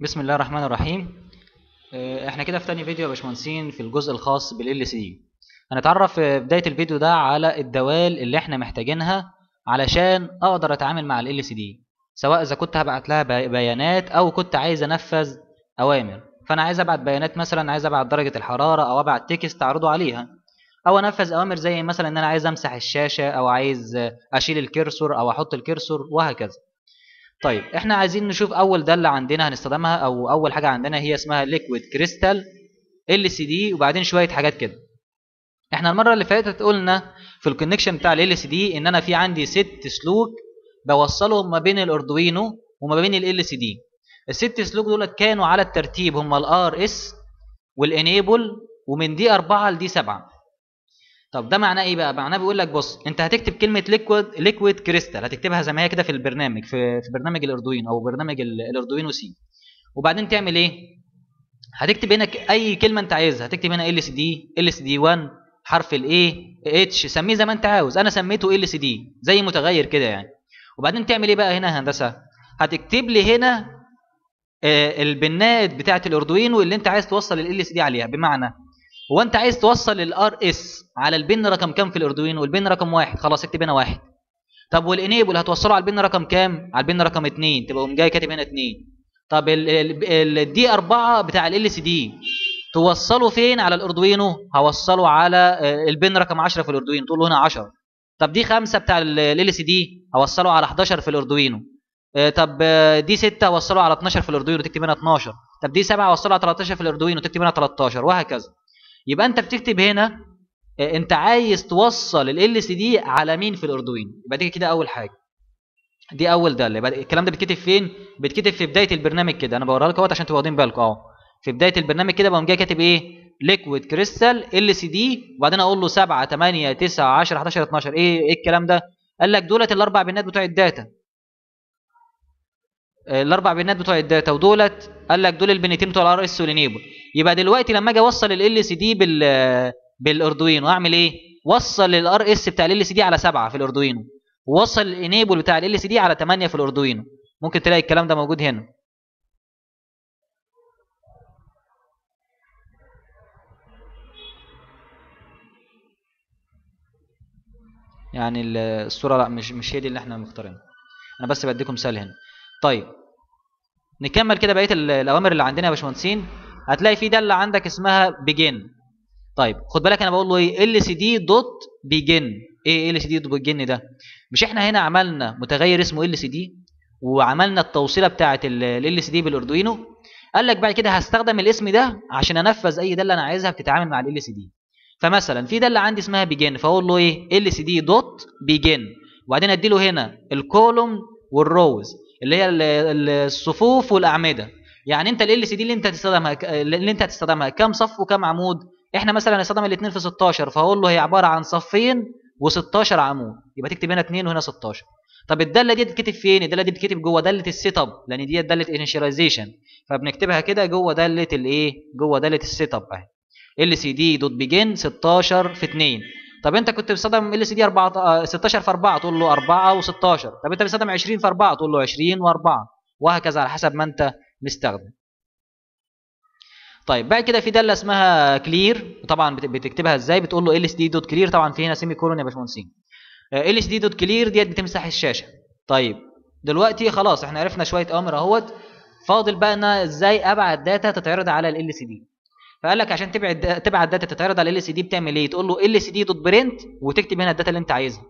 بسم الله الرحمن الرحيم. آه، إحنا كده في تاني فيديو يا باشمهندسين في الجزء الخاص بال LCD هنتعرف في بداية الفيديو ده على الدوال اللي إحنا محتاجينها علشان أقدر اتعامل مع ال LCD سواء إذا كنت هبعت لها بي- بيانات أو كنت عايز أنفذ أوامر. فأنا عايز أبعت بيانات مثلا عايز أبعت درجة الحرارة أو أبعت text أعرضه عليها. أو أنفذ أوامر زي مثلا إن أنا عايز أمسح الشاشة أو عايز أشيل ال cursor أو أحط ال cursor وهكذا. طيب إحنا عايزين نشوف أول دالة عندنا هنستخدمها أو أول حاجة عندنا هي اسمها Liquid Crystal LCD وبعدين شوية حاجات كده. إحنا المرة اللي فاتت قلنا في ال connection بتاع ال LCD إن أنا في عندي ست سلوك بوصلهم ما بين ال Arduino وما بين ال LCD الست سلوك دولت كانوا على الترتيب هم ال RS وال enable ومن D 4 ل D 7 طب ده معناه إيه بقى؟ معناه بيقول لك بص أنت هتكتب كلمة Liquid Liquid Crystal هتكتبها زي ما هي كده في البرنامج في في برنامج ال Arduino أو برنامج ال- ال Arduino C وبعدين تعمل إيه؟ هتكتب هنا أي كلمة أنت عايزها. هتكتب هنا LCD LCD 1 حرف ال H سميه زي ما أنت عاوز. أنا سميته LCD زي متغير كده يعني. وبعدين تعمل إيه بقى هنا هندسة؟ هتكتب لي هنا آه، ال pin ات بتاعة ال Arduino اللي أنت عايز توصل ال LCD عليها. بمعنى هو انت عايز توصل ال RS على ال pin رقم كام في ال Arduino ال pin رقم واحد. خلاص اكتب هنا واحد. طب وال enable هتوصله على ال pin رقم كام؟ على ال pin رقم اتنين. تبقى قوم جاي كاتب هنا اتنين. طب ال D 4 بتاع ال LCD توصله فين على ال Arduino هوصله على آه، ال pin رقم 10 في ال Arduino تقول له هنا 10 طب D 5 بتاع ال LCD هوصله على 11 في ال Arduino آه، طب آه، D 6 هوصله على 12 في ال Arduino تكتب هنا 12 طب D 7 هوصله على 13 في ال Arduino تكتب هنا 13 وهكذا. يبقى انت بتكتب هنا آه، انت عايز توصل ال LCD على مين في ال Arduino؟ يبقى دي كده أول حاجة. دي أول داله يبقى الكلام ده بيتكتب فين؟ بيتكتب في بداية البرنامج كده. أنا بوريها لكم أهوت عشان تبقوا واخدين بالكم. اهو في بداية البرنامج كده بقوم جاي كاتب إيه؟ LiquidCrystal LCD وبعدين أقول له 7 8 9 10 11 12 إيه؟ إيه الكلام ده؟ قال لك دولت الأربع pin ات بتوع ال data. آه، الأربع pin ات بتوع ال data. ودولت قال لك دول ال pin تين بتوع ال RS وال enable. يبقى دلوقتي لما أجي اوصل ال LCD بال بال Arduino اعمل إيه؟ وصل ال RS بتاع ال LCD على 7 في ال Arduino. ووصل ال enable بتاع ال LCD على 8 في ال Arduino. ممكن تلاقي الكلام ده موجود هنا. يعني ال- الصورة لا مش مش هي دي اللي إحنا مختارينها. أنا بس بديكم مثال هنا. طيب. نكمل كده بقية ال- الأوامر اللي عندنا يا باشمهندسين. هتلاقي في دالة عندك اسمها begin طيب خد بالك أنا بقول له إيه؟ LCD dot begin إيه LCD dot begin ده؟ مش إحنا هنا عملنا متغير اسمه LCD وعملنا التوصيلة بتاعه ال LCD بال Arduino؟ قال لك بعد كده هستخدم الاسم ده عشان أنفذ أي دالة أنا عايزها بتتعامل مع ال LCD فمثلا في دالة عندي اسمها begin فأقول له إيه؟ LCD dot begin وبعدين ادي له هنا ال column وال rows اللي هي ال- ال- الصفوف والأعمدة. يعني انت ال LCD اللي انت هتستخدمها اللي انت هتستخدمها كام صف وكام عمود؟ إحنا مثلا هنستخدم الاثنين في 16 فهقول له هي عبارة عن صفين و16 عمود يبقى تكتب هنا 2 وهنا 16 طب الدالة دي تتكتب فين؟ الدالة دي بتتكتب جوه دالة ال setup لأن دي دالة initialization فبنكتبها كده جوه دالة الايه جوه دالة ال setup أهي. LCD dot begin 16 في 2 طب انت كنت بتستخدم LCD 4 16 في 4 تقول له 4 و16 طب انت بتستخدم 20 في 4 تقول له 20 و4 وهكذا على حسب ما انت مستخدم. طيب بعد كده في دالة اسمها clear طبعا بت- بتكتبها إزاي؟ بتقول له LCD dot clear طبعا في هنا semicolon يا باشمهندسين. LCD dot clear ديت بتمسح الشاشة. طيب دلوقتي خلاص إحنا عرفنا شوية اوامر اهوت. فاضل بقى إن إزاي أبعت data تتعرض على ال LCD فقال لك عشان تبعت تبعت data تتعرض على ال LCD بتعمل إيه؟ تقول له LCD dot print وتكتب هنا ال data اللي أنت عايزها.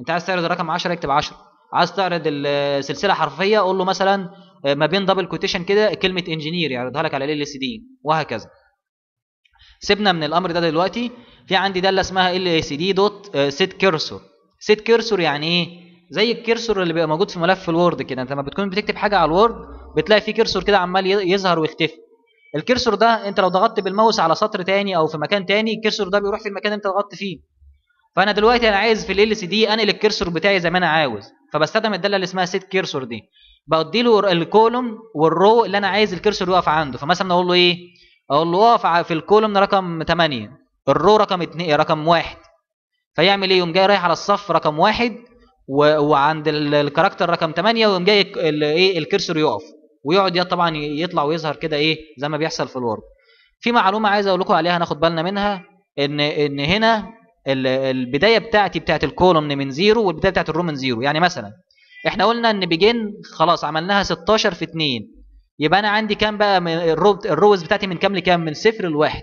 أنت عايز تعرض الرقم 10 اكتب 10 عايز تعرض السلسله حرفية قول له مثلا ما بين double quotation كده كلمة engineer يعرضها لك على ال LCD وهكذا. سيبنا من الأمر ده دلوقتي. في عندي دالة اسمها LCD dot set cursor set cursor يعني إيه؟ زي ال cursor اللي بيبقى موجود في ملف ال Word كده. أنت لما بتكون بتكتب حاجة على ال Word بتلاقي في cursor كده عمال يظهر ويختفي. ال cursor ده أنت لو ضغطت بالماوس على سطر تاني أو في مكان تاني ال cursor ده بيروح في المكان اللي أنت ضغطت فيه. فأنا دلوقتي أنا عايز في ال LCD أنقل ال cursor بتاعي زي ما أنا عاوز. فبستخدم الدالة اللي اسمها set cursor دي. بدي له ال column وال row اللي أنا عايز ال cursor يقف عنده. فمثلا أقول له إيه؟ أقول له أقف في ال column رقم 8 ال row رقم 2 رقم 1 فيعمل إيه؟ يقوم جاي رايح على الصف رقم 1 و... وعند ال- ال character رقم 8 ويقوم جاي إيه؟ ال cursor يقف. ويقعد طبعا يطلع ويظهر كده إيه؟ زي ما بيحصل في ال Word. في معلومة عايز أقول لكم عليها ناخد بالنا منها ان إن هنا البداية بتاعتي بتاعت ال column من zero والبداية بتاعت ال row من zero يعني مثلا إحنا قلنا ان begin خلاص عملناها 16 في 2 يبقى أنا عندي كام بقى؟ ال rows بتاعتي من كام لكام؟ من صفر لواحد.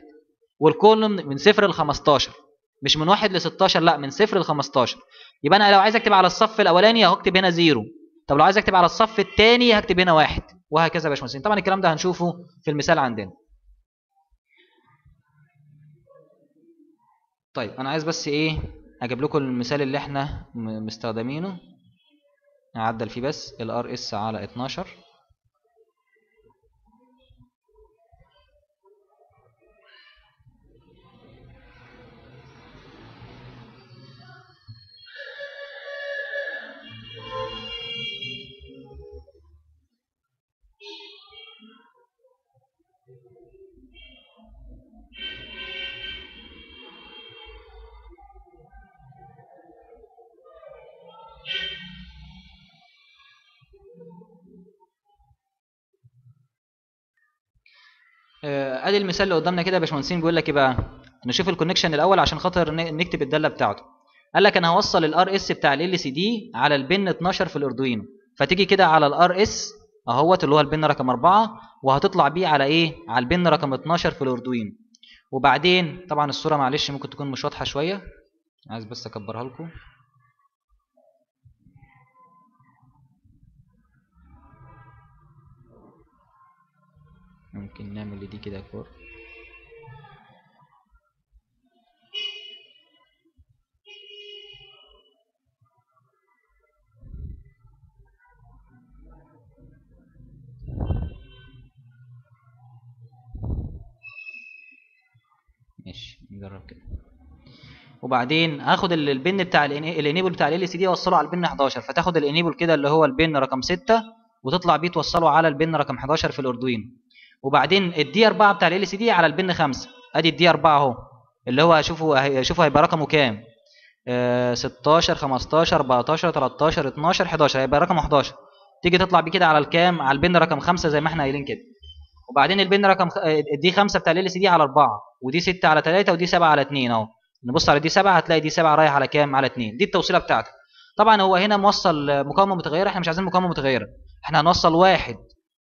وال column من صفر ل 15 مش من واحد ل 16 لا من صفر ل 15 يبقى أنا لو عايز اكتب على الصف الاولاني هكتب هنا zero. طب لو عايز اكتب على الصف الثاني هكتب هنا واحد. وهكذا يا باشمهندسين. طبعا الكلام ده هنشوفه في المثال عندنا. طيب أنا عايز بس إيه؟ أجيب لكم المثال اللي إحنا مستخدمينه. نعدل فيه بس ال RS على 12 ادي المثال اللي قدامنا كده يا باشمهندسين بيقول لك إيه بقى؟ نشوف ال connection الأول عشان خاطر نكتب الدالة بتاعته. قال لك أنا هوصل ال RS بتاع ال LCD على ال pin 12 في ال Arduino فتيجي كده على ال RS أهوت اللي هو ال pin رقم 4 وهتطلع بيه على إيه؟ على ال pin رقم 12 في ال Arduino وبعدين طبعا الصورة معلش ممكن تكون مش واضحة شوية. عايز بس أكبرها لكم. ممكن نعمل دي كده crop. ماشي نجرب كده. وبعدين هاخد ال pin بتاع ال enable بتاع ال LCD اوصله على ال pin 11 فتاخد ال enable كده اللي هو ال pin رقم 6 وتطلع بيه توصله على ال pin رقم 11 في ال Arduino. وبعدين ال D 4 بتاع LCD على ال pin 5 أدي ال D 4 أهو اللي هو شوفوا شوفوا هيبقى رقمه كام. آه 16 15 14 13 12 11 هيبقى رقمه 11 تيجي تطلع بيه كده على الكام؟ على ال pin رقم 5 زي ما إحنا قايلين كده. وبعدين ال pin رقم خ... D 5 بتاع LCD على 4 و D 6 على 3 و D 7 على 2 أهو. نبص على D 7 هتلاقي D 7 رايح على كام؟ على 2 دي التوصيلة بتاعتك. طبعا هو هنا موصل مقاومه متغيره إحنا مش عايزين مقاومه متغيره إحنا هنوصل واحد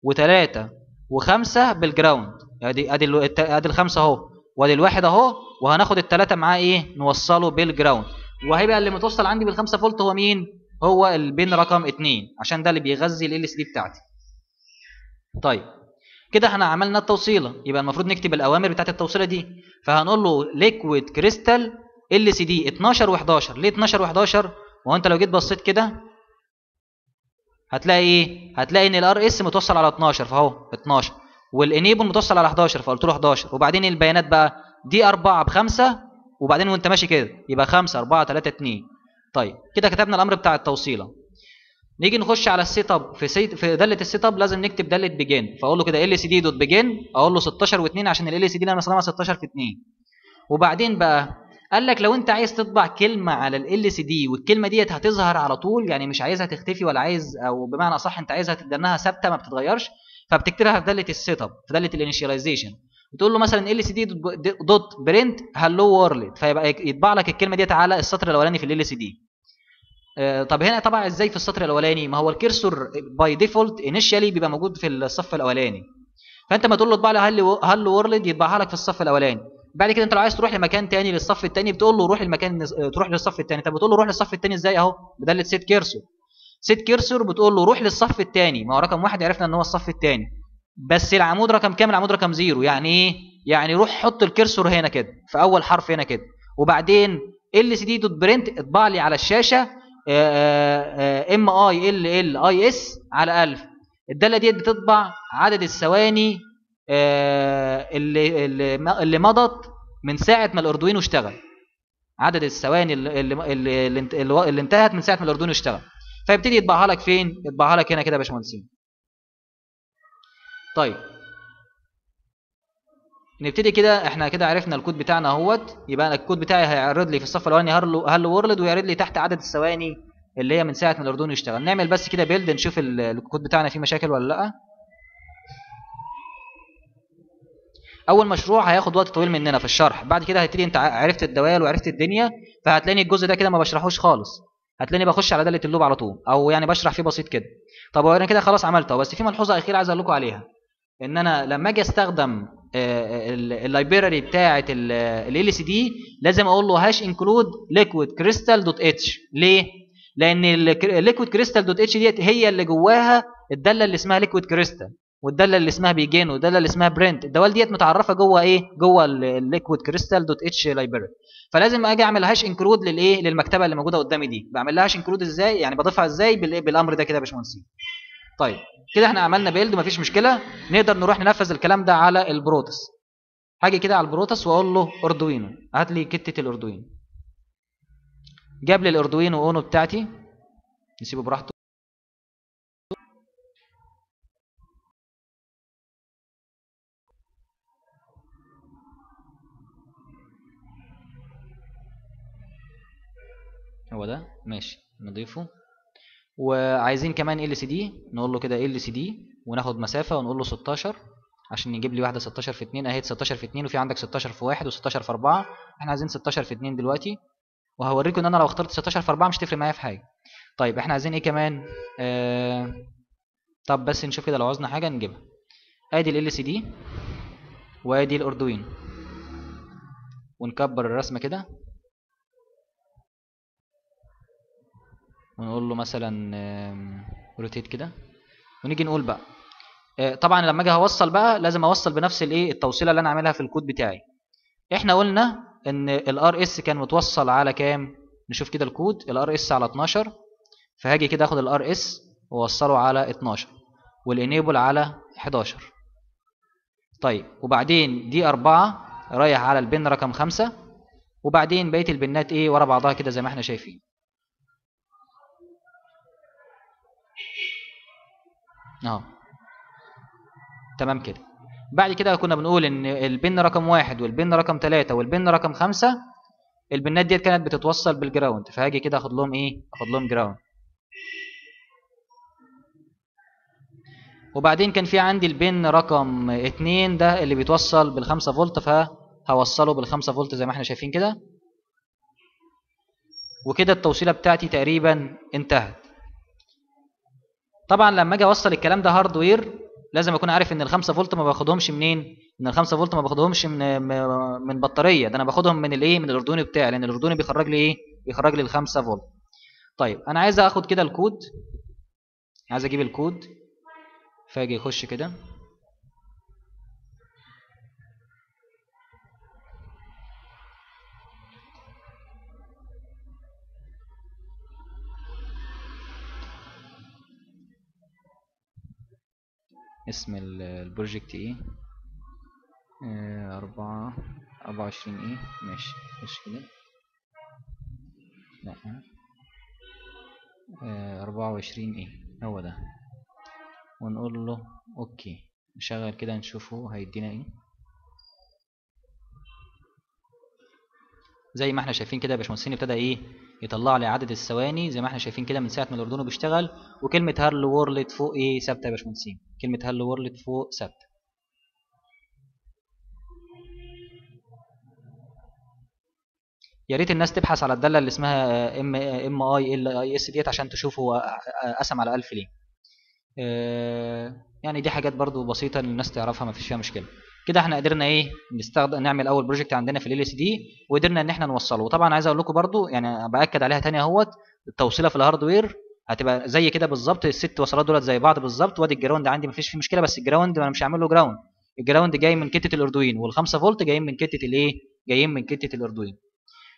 وثلاثة وخمسة بال ground ادي ادي ادي الخمسة اهو. وادي الواحد اهو وهناخد الثلاثة معاه إيه؟ نوصله بال ground وهيبقى اللي متوصل عندي بالخمسة فولت هو مين؟ هو ال pin رقم 2 عشان ده اللي بيغذي LCD بتاعتي. طيب كده إحنا عملنا التوصيلة. يبقى المفروض نكتب الأوامر بتاعت التوصيلة دي. فهنقول له liquid crystal LCD 12 و11 ليه 12 و11 وهو انت لو جيت بصيت كده هتلاقي إيه؟ هتلاقي إن ال RS متوصل على 12 فاهو 12 وال enable متوصل على 11 فقلت له 11 وبعدين البيانات بقى D 4 بخمسة وبعدين وأنت ماشي كده يبقى 5 4 3 2 طيب كده كتبنا الأمر بتاع التوصيلة. نيجي نخش على ال setup في set في دالة ال setup لازم نكتب دالة begin فأقول له كده LCD dot begin أقول له 16 و2 عشان LCD أنا مستخدمها 16 في 2 وبعدين بقى قال لك لو انت عايز تطبع كلمة على LCD والكلمة ديت هتظهر على طول يعني مش عايزها تختفي ولا عايز أو بمعنى اصح انت عايزها تدنها ثابتة ما بتتغيرش فبتكتبها في دالة ال setup في دالة ال initialization بتقول له مثلا LCD dot print hello world فيبقى يطبع لك الكلمة ديت على السطر الأولاني في LCD طب هنا طبعا إزاي في السطر الأولاني؟ ما هو ال cursor by default initially بيبقى موجود في الصف الأولاني. فأنت ما تقول له اطبع لي hello world يطبعها لك في الصف الأولاني. بعد كده انت لو عايز تروح لمكان تاني للصف التاني بتقول له روح المكان تروح للصف التاني. طب بتقول له روح للصف التاني إزاي اهو؟ بداله set cursor. set cursor بتقول له روح للصف التاني. ما هو رقم واحد عرفنا ان هو الصف التاني. بس العمود رقم كام؟ العمود رقم zero. يعني إيه؟ يعني روح حط ال cursor هنا كده في أول حرف هنا كده. وبعدين LCD dot print اطبع لي على الشاشة M I L L I S على 1000 الدالة ديت بتطبع عدد الثواني اللي اللي اللي مضت من ساعة ما ال Arduino اشتغل. عدد الثواني اللي اللي, اللي, اللي انتهت من ساعة ما ال Arduino اشتغل. فيبتدي يطبعها لك فين؟ يطبعها لك هنا كده يا باشمهندسين. طيب. نبتدي كده إحنا كده عرفنا الكود بتاعنا اهوت. يبقى الكود بتاعي هيعرض لي في الصف الأولاني hello hello world ويعرض لي تحت عدد الثواني اللي هي من ساعة ما ال Arduino اشتغل نعمل بس كده build نشوف الكود بتاعنا فيه مشاكل ولا لأ. أول مشروع هياخد وقت طويل مننا في الشرح. بعد كده هتبتدي أنت عرفت الدوال وعرفت الدنيا فهتلاقيني الجزء ده كده ما بشرحوش خالص. هتلاقيني بخش على داله ال loop على طول أو يعني بشرح فيه بسيط كده. طب أنا كده خلاص عملته بس في ملحوظة أخيرة عايز أقول لكم عليها. إن أنا لما أجي أستخدم ال library بتاعه LCD لازم أقول له hash include liquid crystal dot H ليه؟ لأن ال liquid crystal dot H ديت هي اللي جواها الدالة اللي اسمها liquid crystal والدالة اللي اسمها begin والدالة اللي اسمها print الدوال ديت متعرفة جوه إيه؟ جوه ال liquid crystal dot H library فلازم أجي أعمل hash include للإيه؟ للمكتبة اللي موجودة قدامي دي. بعمل لها hash include إزاي؟ يعني بضيفها إزاي؟ بالأمر ده كده يا باشمهندسين. طيب كده إحنا عملنا build ومفيش مشكلة. نقدر نروح ننفذ الكلام ده على ال Proteus هاجي كده على ال Proteus وأقول له Arduino. هات لي كتة ال Arduino. جاب لي ال Arduino Uno بتاعتي. نسيبه براحته. هو ده. ماشي نضيفه. وعايزين كمان ال سي دي نقول له كده ال سي دي وناخد مسافة ونقول له 16 عشان يجيب لي واحدة 16 في 2 اهي 16 في 2 وفي عندك 16 في 1 و16 في 4 إحنا عايزين 16 في 2 دلوقتي. وهوريكم إن أنا لو اخترت 16 في 4 مش تفرق معايا في حاجة. طيب إحنا عايزين إيه كمان؟ آه طب بس نشوف كده لو عاوزنا حاجة نجيبها. أدي ال سي دي وأدي الأردوين. ونكبر الرسمة كده. ونقول له مثلا rotate كده. ونيجي نقول بقى. طبعا لما أجي اوصل بقى لازم أوصل بنفس الإيه التوصيلة اللي أنا عاملها في الكود بتاعي. إحنا قلنا إن ال RS كان متوصل على كام؟ نشوف كده الكود. ال RS على 12 فهاجي كده آخد ال RS وأوصله على 12 وال enable على 11 طيب وبعدين D 4 رايح على ال pin رقم 5 وبعدين بقية ال pin ات إيه ورا بعضها كده زي ما إحنا شايفين. اهو تمام كده. بعد كده كنا بنقول إن البن رقم واحد والبن رقم ثلاثة والبن رقم خمسة البنات ديت كانت بتتوصل بال ground فهاجي كده أخد لهم إيه؟ أخد لهم ground. وبعدين كان في عندي ال pin رقم اتنين ده اللي بيتوصل بالخمسة فولت فهوصله بالخمسة فولت زي ما إحنا شايفين كده. وكده التوصيلة بتاعتي تقريبا انتهت. طبعا لما أجي أوصل الكلام ده hardware لازم أكون عارف إن ال5 فولت ما باخدهمش منين إن ال5 فولت ما باخدهمش من من بطارية ده أنا باخدهم من الإيه؟ من ال Arduino بتاعي لأن ال Arduino بيخرج لي إيه؟ بيخرج لي ال5 فولت. طيب أنا عايز آخد كده الكود. عايز أجيب الكود. فاجي اخش كده. اسم ال project إيه؟ أربعة أربعة وعشرين إيه؟ ماشي خش كده؟ لا. أربعة وعشرين إيه؟ هو ده. ونقول له okay. نشغل كده نشوفه هيدينا إيه؟ زي ما إحنا شايفين كده يا باشمهندسين ابتدى إيه؟ يطلع لي عدد الثواني زي ما إحنا شايفين كده من ساعة ما ال Arduino بيشتغل وكلمة hello world فوق إيه ثابتة يا باشمهندسين؟ كلمة hello world فوق؟ ثابته يا ريت الناس تبحث على الدالة اللي اسمها M I L L I S ديت عشان تشوف هو قسم على 1000 ليه. يعني دي حاجات برضو بسيطة الناس تعرفها ما فيش فيها مشكلة. كده إحنا قدرنا إيه؟ نستخدم نعمل أول project عندنا في ال LCD وقدرنا إن إحنا نوصله. وطبعا عايز أقول لكم برضو يعني باكد عليها تاني أهوت التوصيلة في ال hardware هتبقى زي كده بالظبط الست وصلات دولت زي بعض بالظبط وادي ال ground عندي مفيش فيه مشكلة بس ال ground أنا مش هعمل له ground ال ground جاي من كتة ال Arduino وال5 فولت جايين من كتة الإيه؟ جايين من كتة ال Arduino.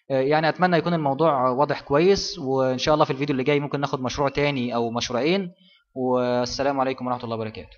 يعني أتمنى يكون الموضوع واضح كويس وإن شاء الله في الفيديو اللي جاي ممكن ناخد مشروع تاني أو مشروعين. والسلام عليكم ورحمة الله وبركاته.